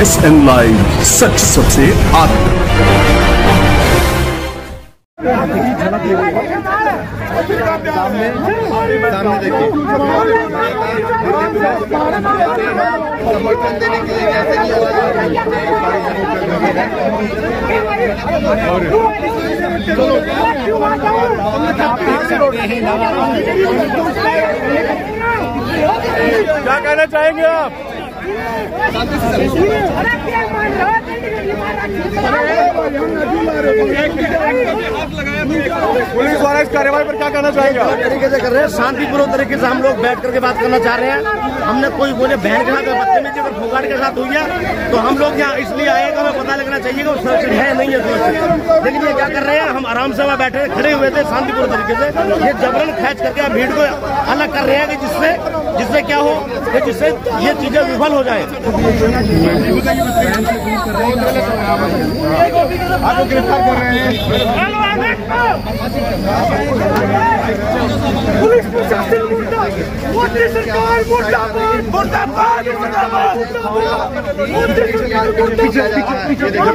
S N live सच सबसे क्या कहना चाहेंगे आप? पुलिस द्वारा इस कार्रवाई पर क्या कहना चाहेंगे तरीके से कर रहे हैं। शांतिपूर्वक तरीके से हम लोग बैठ करके बात करना चाह रहे हैं। हमने कोई बोले बहन के साथ बदतमीजी अगर फोगाट के साथ हुई है तो हम लोग यहाँ इसलिए आए हमें पता लगना चाहिए कि वो सुरक्षित है नहीं है सुरक्षित। लेकिन ये क्या कर रहे हैं? हम आराम से वहाँ बैठे, खड़े हुए थे शांतिपूर्ण तरीके से। ये जबरन खैच करके भीड़ को अलग कर रहे हैं कि जिससे जिससे क्या हो कि जिससे ये चीज़ें विफल हो जाए। आपको गिरफ़्तार कर रहे हैं। पुलिस प्रशासन मोदी सरकार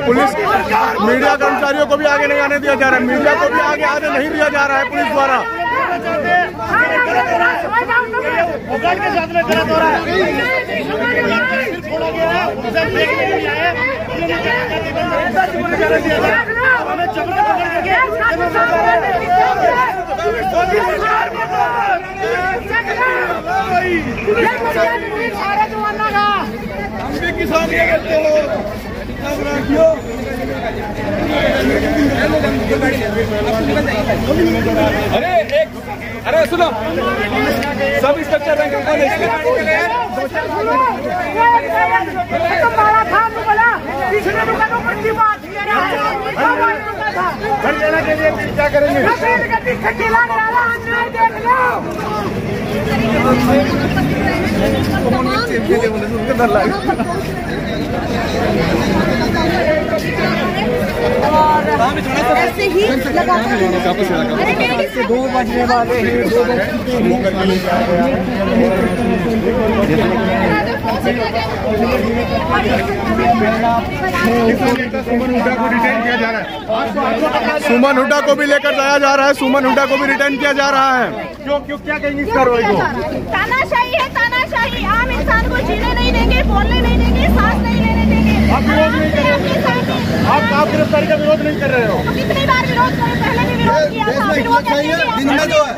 पुलिस मीडिया कर्मचारियों को भी आगे नहीं आने दिया जा रहा है। मीडिया को भी आगे आने नहीं दिया जा रहा है पुलिस द्वारा। के साथ में गलत हो रहा है के हमें जबरन पकड़ का हम भी किसान ये कहते हो अरे एक अरे सुनो। सब इंस्पेक्टर रैंक को घर लेने के लिए क्या करेंगे ऐसे ही लगातार दो बजने वाले हैं दो सुमन हुड्डा को रिटेन किया जा रहा है सुमन हुड्डा को भी लेकर जाया जा रहा है सुमन हुड्डा को भी रिटर्न किया जा रहा है। क्यों क्यों क्या कहेंगे इस कार्रवाई को? तानाशाही है तानाशाही। आम इंसान को जीने नहीं देंगे बोलने नहीं देंगे सांस नहीं लेने देंगे। गिरफ्तारी का विरोध नहीं कर रहे हो। कितनी बार विरोध करे पहले भी विरोध किया था फिर वो कहते हैं दिन में जो है।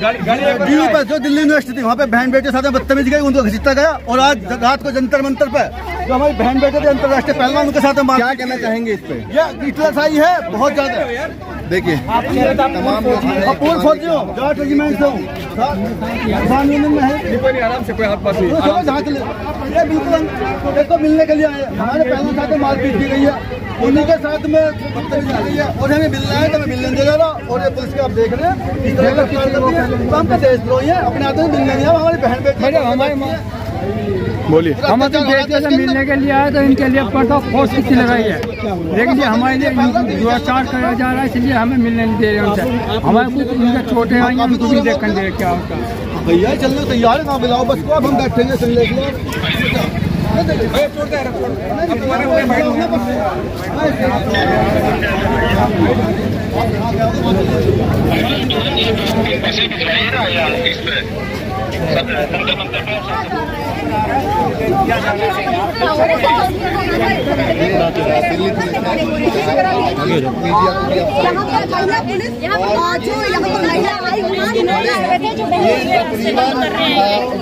बार ड्यू पर जो दिल्ली यूनिवर्सिटी थी वहाँ पे बहन बेटे साथ में बदतमीजी गई उनको घसीटा गया और आज रात को जंतर मंतर पे जो हमारी बहन बेटे थे अंतर्राष्ट्रीय पहलवान उनके साथ में क्या कहना चाहेंगे इस पे? ये इतलाशाही है बहुत ज़्यादा। देखिए पूर्व फौजियों जाट रेजिमेंट से हूँ किसान यूनियन में है। आराम से कोई हाथ पास तो ये बिल्कुल तो मिलने के लिए आए हमारे पहले साथ मारपीट की गई है। उन्हीं के साथ में है। और हमें मिलना है तो हमें मिलने दे। रहा और ये पुलिस के आप देख रहे हैं। इस तरह का है। तो हम तो देशद्रोही है अपने आदमी मिलने नहीं आए। हमारी बहन बेटी हमारे बोलिए। हम तो बेटे से मिलने के लिए आए तो इनके लिए पर्दा फोर्स की लगाई है। लेकिन ये हमारे लिए दुराचार कराया जा रहा है इसलिए हमें मिलने नहीं दे रहे उनसे। हमारे कुछ उनके छोटे आई हैं उनको भी देख कर दे क्या होता है। भैया चलने तैयार है। ना बुलाओ बस को। अब हम बैठेंगे सुन ले के यहाँ पर यहाँ पर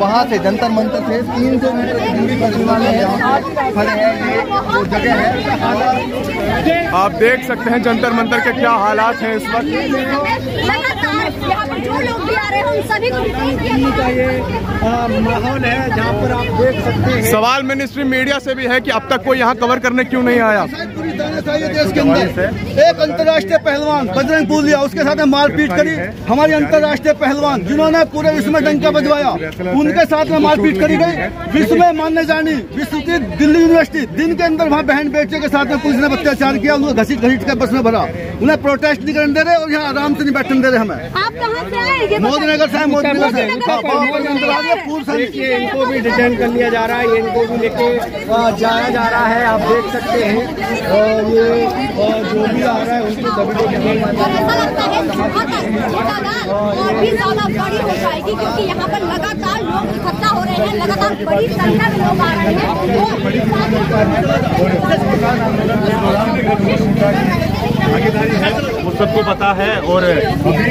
वहाँ से जंतर मंतर से तीन सौ मीटर की दूरी पर खड़े हैं। जो जगह है आप देख सकते हैं जंतर मंतर के क्या हालात हैं इस वक्त। लगातार यहाँ पर जो लोग भी आ रहे हैं उन सभी को रिटेन किया जा रहा है माहौल है जहाँ पर आप देख सकते हैं सवाल मिनिस्ट्री मीडिया से भी है कि अब तक कोई यहाँ कवर करने क्यों नहीं आया? पूरी देश के अंदर। एक अंतर्राष्ट्रीय पहलवान बजरंग पूलिया उसके साथ में मारपीट करी। हमारी अंतर्राष्ट्रीय पहलवान जिन्होंने पूरे विश्व में डंका बजवाया उनके साथ में मारपीट करी गई। विश्व में मानने जानी विश्व की दिल्ली यूनिवर्सिटी दिन के अंदर वहाँ बहन बेटियों के साथ में पुलिस ने अत्याचार किया उनको घसीट घसीट कर बस में भरा। उन्हें प्रोटेस्ट नहीं करने दे रहे और यहाँ आराम से नहीं बैठने दे रहे हमें। आप कहाँ से आए? ये मोदी नगर से मोदी नगर से। हाँ, पूर्व इनको भी डिटेन कर लिया जा रहा है इनको भी लेके जाया जा रहा है आप देख सकते हैं। और ये जो भी आ रहा है उनको दबी तादाद और भी ज़्यादा बड़ी हो जाएगी क्योंकि यहाँ पर लगातार लोग इकट्ठा हो रहे हैं लगातार बड़ी संख्या में लोग आ रहे हैं। वो सबको पता है और कोई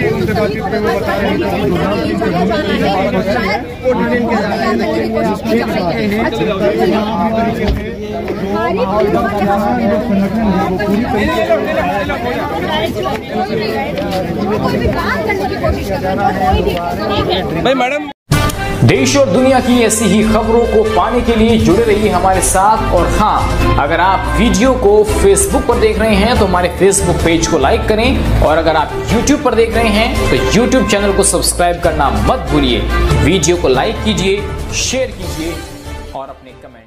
भी बात करने की कोशिश कर रहा है कोई भी भाई मैडम देश और दुनिया की ऐसी ही खबरों को पाने के लिए जुड़े रहिए हमारे साथ। और हाँ अगर आप वीडियो को फेसबुक पर देख रहे हैं तो हमारे फेसबुक पेज को लाइक करें। और अगर आप यूट्यूब पर देख रहे हैं तो यूट्यूब चैनल को सब्सक्राइब करना मत भूलिए। वीडियो को लाइक कीजिए शेयर कीजिए और अपने ज़रूर